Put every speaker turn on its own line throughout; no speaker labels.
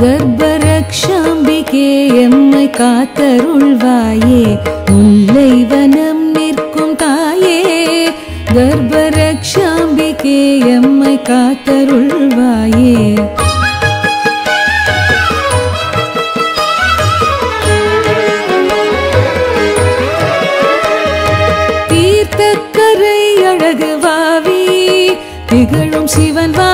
கர்ப்பரக்ஷாம்பிகே எம்மை காத்தருள்வாயே. முல்லைவனம் நிற்கும் தாயே. கர்ப்பரக்ஷாம்பிகே எம்மை காத்தருள்வாயே. தீர்த்தக்கரை அழகு வாவி. திகழும் சிவன் வா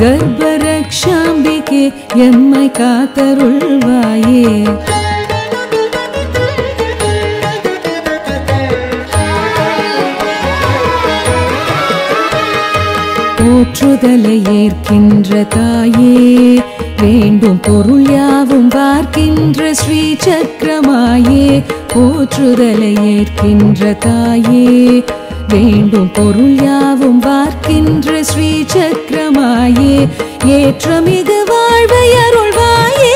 கர்ப்பரக்ஷாம்பிகே எம்மை காத்தருள்வாயே. போற்றுதலை ஏற்கின்ற தாயே வேண்டும் பொருள் யாவும் பார்க்கின்ற ஸ்ரீ சக்கரமாயே போற்றுதலை ஏற்கின்ற தாயே வேண்டும் பொருள் யாவும் பார்க்கின்ற ஸ்ரீ சக்கரமாயே ஏற்றமிகு வாழ்வை அருள்வாயே.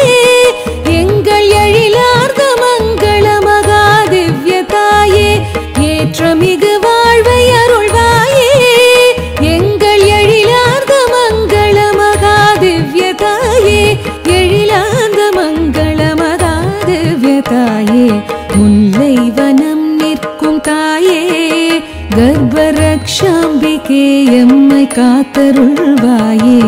எங்கள் எழிலார்ந்த மங்கள மகாதிவ்ய தாயே. ஏற்றமிகு வாழ்வை அருள்வாயே. எங்கள் எழிலார்ந்த மங்கள மகாதிவ்ய தாயே. எழிலார்ந்த மங்கள மகாதிவ்ய தாயே. முல்லை வனம் நிற்கும் தாயே. கர்ப்பரக்ஷாம்பிகே எம்மை காத்தருள்வாயே.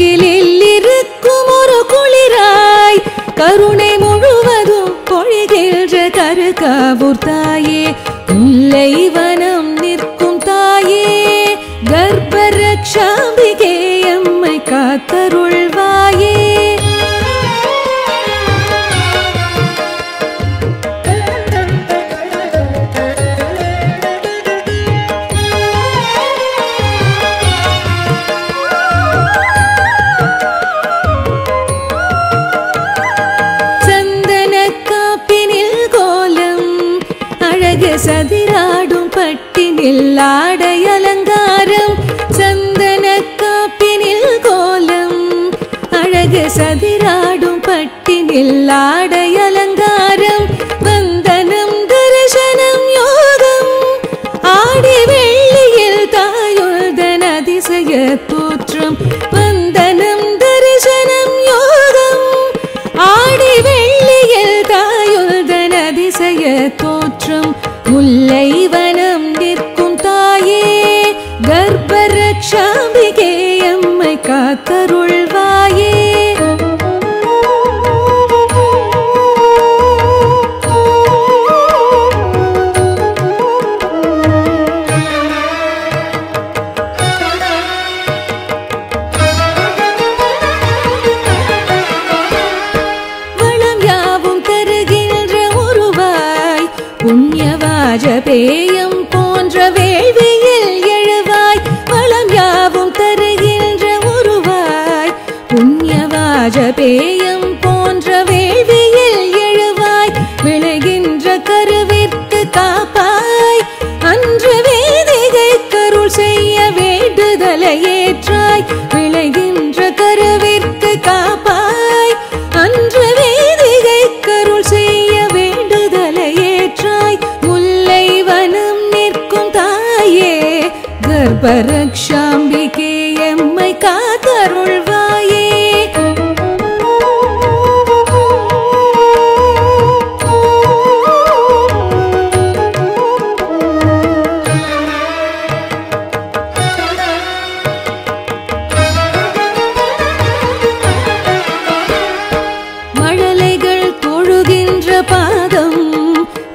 ಮುಗಿಲಿ பட்டினில் அலங்காரம் சந்தன காப்பினில் கோலம் அழகு சதிராடும் பட்டினில் ஆடை அலங்காரம் வந்தனம் தரிசனம் யோகம். ஆடி வெள்ளியில் தாயுதன் அதிசய தோற்றம் வந்தனம் தரிசனம் யோகம். ஆடி வெள்ளியில் தாயுதன் அதிசய தோற்றம் முல்லை அம்மை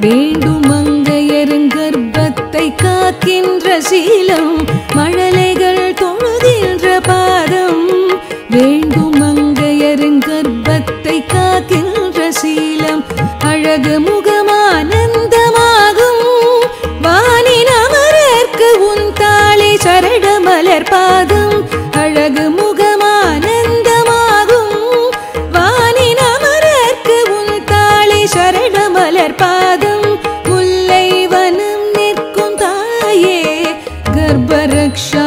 வேண்டுமங்கையருங் கர்ப்பத்தை காக்கின்ற சீலம் மழலைகள் தொழுகின்ற பாதம். வேண்டுமங்கையருங் கர்ப்பத்தை காக்கின்ற சீலம் அழகு முகமானந்தமாகும். வானின் அமரர்க்கு உன் தாளை சரடமலர் பாதம் அழகு Akşam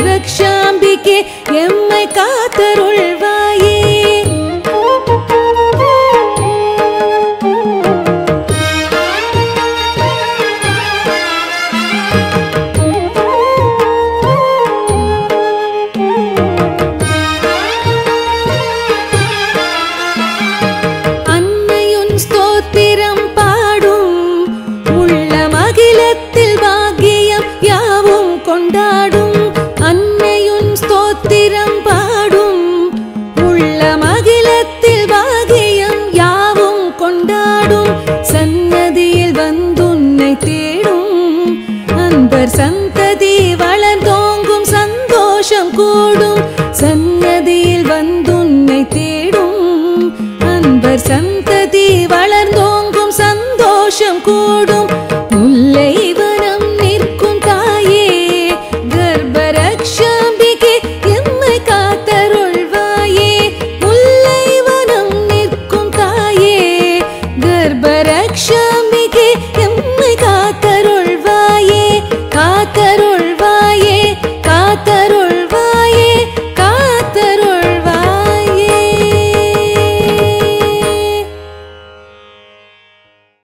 ரக்ஷாம்பிகே எம்மை காத்தருள்